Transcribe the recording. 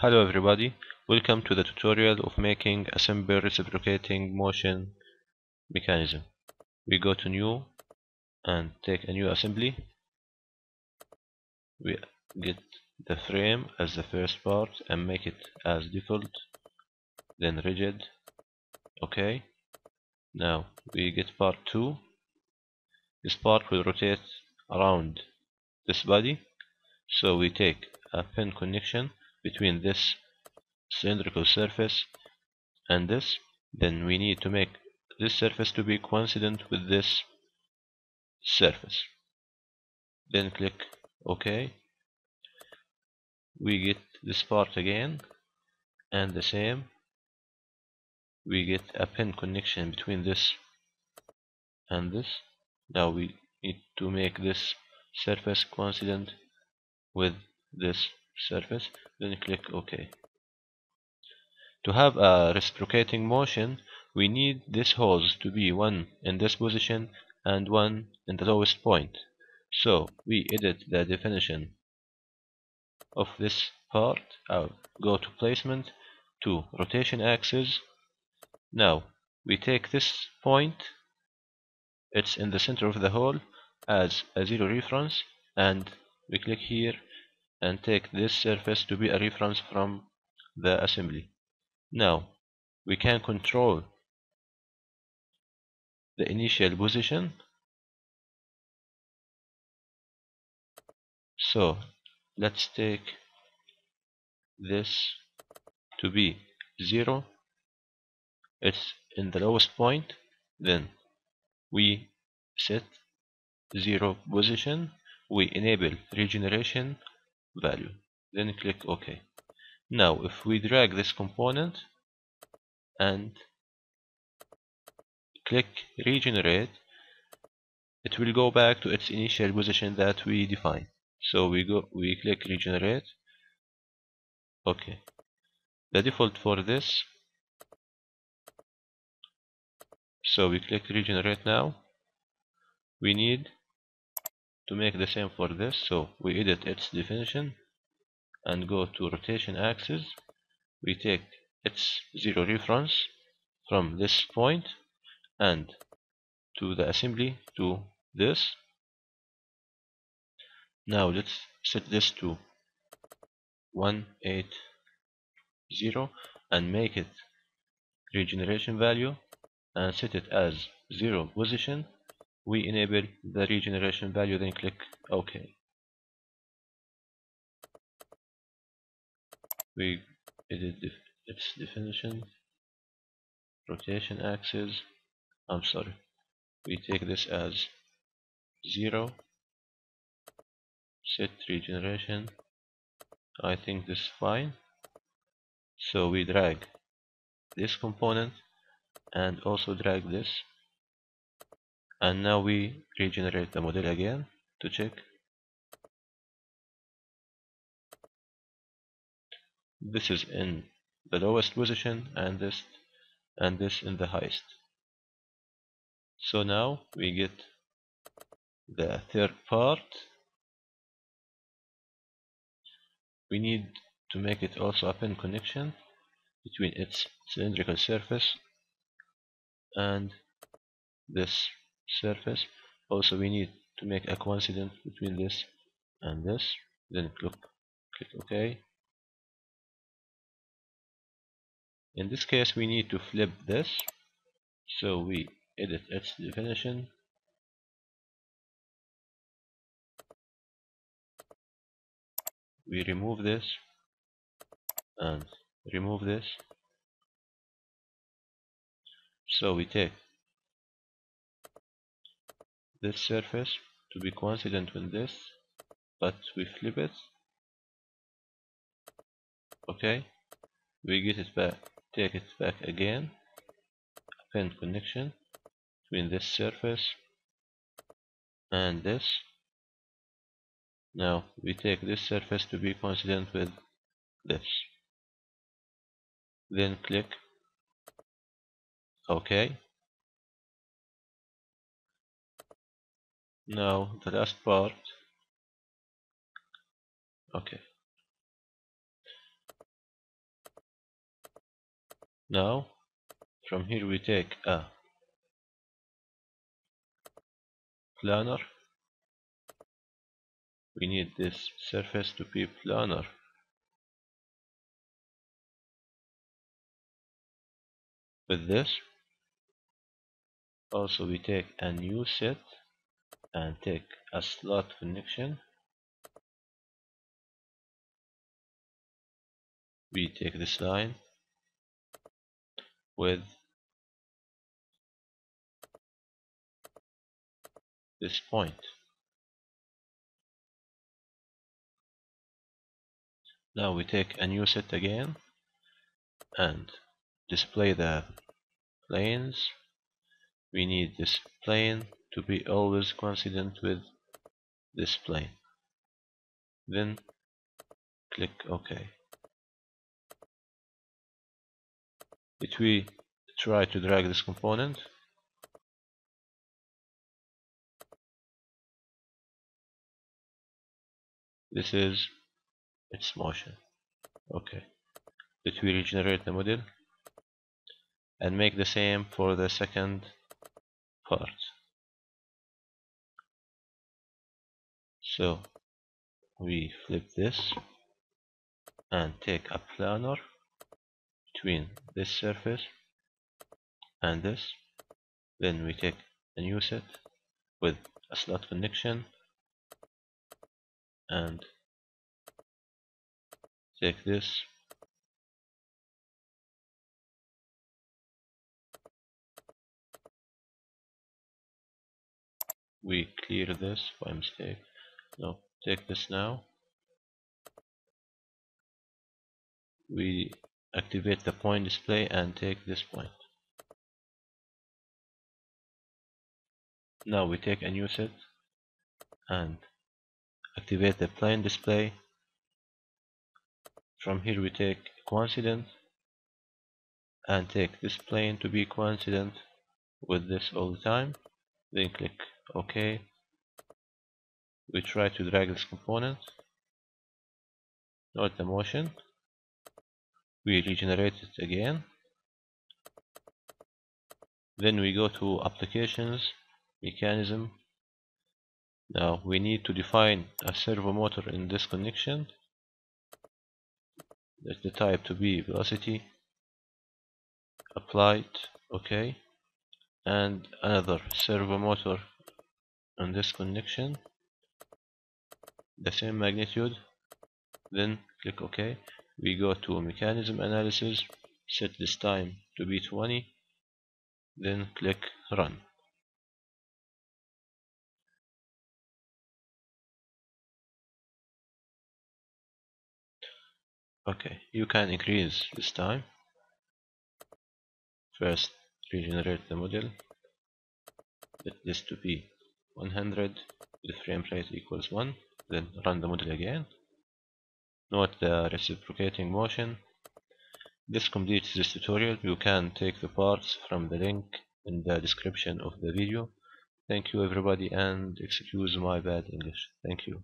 Hello everybody, welcome to the tutorial of making a simple reciprocating motion mechanism. We go to new and take a new assembly. We get the frame as the first part and make it as default, then rigid. Okay. Now we get part 2. This part will rotate around this body. So we take a pin connection between this cylindrical surface and this then we need to make this surface to be coincident with this surface. Then click OK. We get this part again and the same. We get a pin connection between this and this. Now we need to make this surface coincident with this surface. Then click OK. To have a reciprocating motion we need this hose to be one in this position and one in the lowest point. So we edit the definition of this part. I'll go to placement to rotation axis. Now we take this point. It's in the center of the hole as a zero reference and we click here and take this surface to be a reference from the assembly. Now we can control the initial position. So let's take this to be 0 it's in the lowest point. Then we set 0 position. We enable regeneration value. Then click OK. Now if we drag this component and click regenerate it will go back to its initial position that we defined. So we go we click regenerate. Okay the default for this so we click regenerate now. We need to make the same for this. So we edit its definition and go to rotation axis. We take its zero reference from this point and to the assembly to this. Now let's set this to 180 and make it regeneration value and set it as zero position we enable the regeneration value then click OK. We edit its definition rotation axis. I'm sorry. We take this as 0 set regeneration. I think this is fine. So we drag this component and also drag this and now we regenerate the model again to check. This is in the lowest position and this and this in the highest. So now we get the third part. We need to make it also a pin connection between its cylindrical surface and this surface. Also we need to make a coincidence between this and this. Then click click OK. In this case we need to flip this. So we edit its definition. We remove this and remove this. So we take this surface to be coincident with this but we flip it. Okay we get it back take it back again. Pin connection between this surface and this. Now we take this surface to be coincident with this. Then click OK now the last part. Okay. Now from here we take a planar we need this surface to be planar. With this also we take a new set and take a slot connection. We take this line with this point. Now we take a new set again and display the planes. We need this plane to be always coincident with this plane. Then click OK. If we try to drag this component this is its motion. Okay let we regenerate the model and make the same for the second part so we flip this and take a planar between this surface and this. Then we take a new set with a slot connection and take this. We clear this by mistake no take this now. We activate the point display and take this point. Now we take a new set and activate the plane display. From here we take coincident and take this plane to be coincident with this all the time. Then click OK we try to drag this component. Note the motion. We regenerate it again. Then we go to applications mechanism. Now we need to define a servo motor in this connection. Let the type to be velocity applied ok and another servo motor on this connection the same magnitude then click OK. We go to mechanism analysis set this time to be 20 then click run. Okay you can increase this time. First regenerate the model. Let this to be 100 with frame rate equals 1 then run the model again. Note the reciprocating motion. This completes this tutorial. You can take the parts from the link in the description of the video. Thank you everybody and excuse my bad english. Thank you